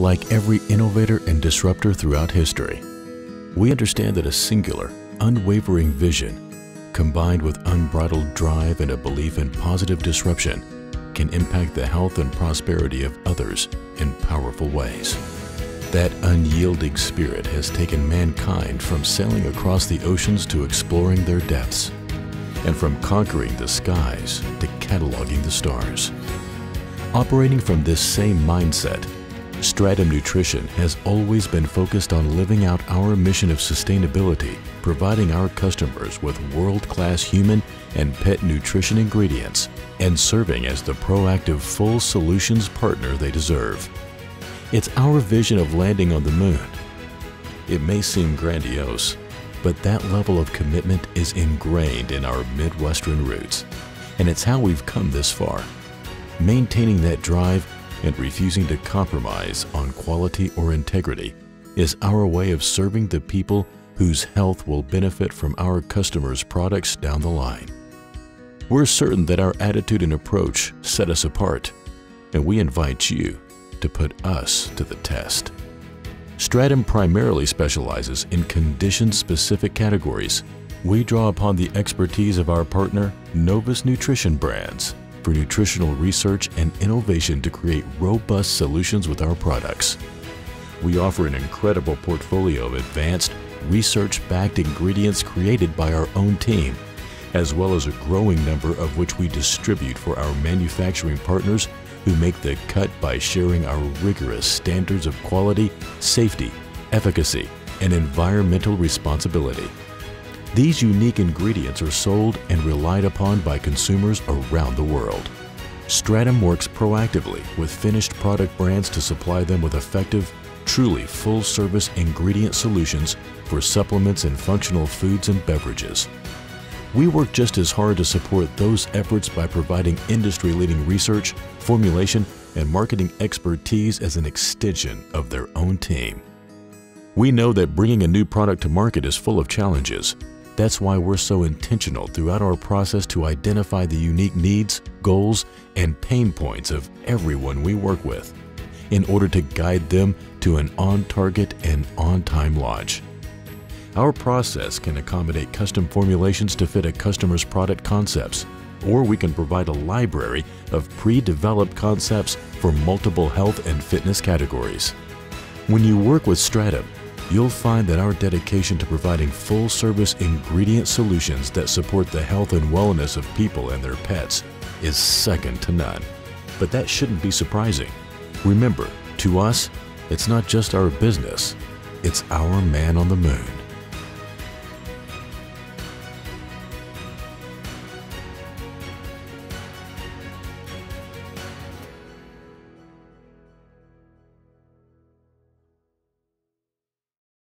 Like every innovator and disruptor throughout history, we understand that a singular, unwavering vision combined with unbridled drive and a belief in positive disruption can impact the health and prosperity of others in powerful ways. That unyielding spirit has taken mankind from sailing across the oceans to exploring their depths, and from conquering the skies to cataloging the stars. Operating from this same mindset, Stratum Nutrition has always been focused on living out our mission of sustainability, providing our customers with world-class human and pet nutrition ingredients, and serving as the proactive full solutions partner they deserve. It's our vision of landing on the moon. It may seem grandiose, but that level of commitment is ingrained in our Midwestern roots, and it's how we've come this far. Maintaining that drive and refusing to compromise on quality or integrity is our way of serving the people whose health will benefit from our customers' products down the line. We're certain that our attitude and approach set us apart, and we invite you to put us to the test. Stratum primarily specializes in condition-specific categories. We draw upon the expertise of our partner, Novus Nutrition Brands, for nutritional research and innovation to create robust solutions with our products. We offer an incredible portfolio of advanced, research-backed ingredients created by our own team, as well as a growing number of which we distribute for our manufacturing partners who make the cut by sharing our rigorous standards of quality, safety, efficacy, and environmental responsibility. These unique ingredients are sold and relied upon by consumers around the world. Stratum works proactively with finished product brands to supply them with effective, truly full-service ingredient solutions for supplements and functional foods and beverages. We work just as hard to support those efforts by providing industry-leading research, formulation, and marketing expertise as an extension of their own team. We know that bringing a new product to market is full of challenges. That's why we're so intentional throughout our process to identify the unique needs, goals, and pain points of everyone we work with in order to guide them to an on-target and on-time launch. Our process can accommodate custom formulations to fit a customer's product concepts, or we can provide a library of pre-developed concepts for multiple health and fitness categories. When you work with Stratum, you'll find that our dedication to providing full-service ingredient solutions that support the health and wellness of people and their pets is second to none. But that shouldn't be surprising. Remember, to us, it's not just our business, it's our man on the moon.